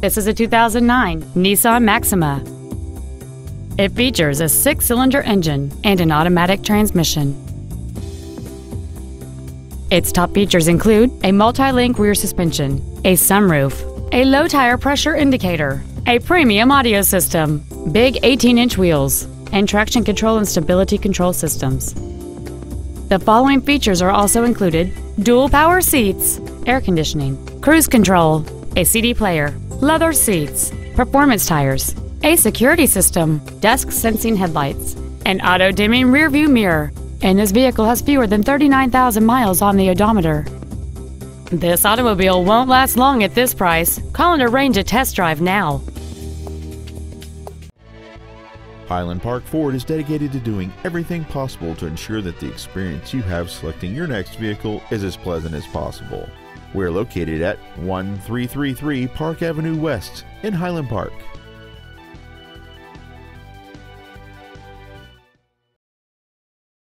This is a 2009 Nissan Maxima. It features a six-cylinder engine and an automatic transmission. Its top features include a multi-link rear suspension, a sunroof, a low tire pressure indicator, a premium audio system, big 18-inch wheels, and traction control and stability control systems. The following features are also included dual power seats, air conditioning, cruise control, a CD player, leather seats, performance tires, a security system, dusk sensing headlights, an auto dimming rearview mirror, and this vehicle has fewer than 39,000 miles on the odometer. This automobile won't last long at this price. Call and arrange a test drive now. Highland Park Ford is dedicated to doing everything possible to ensure that the experience you have selecting your next vehicle is as pleasant as possible. We're located at 1333 Park Avenue West in Highland Park.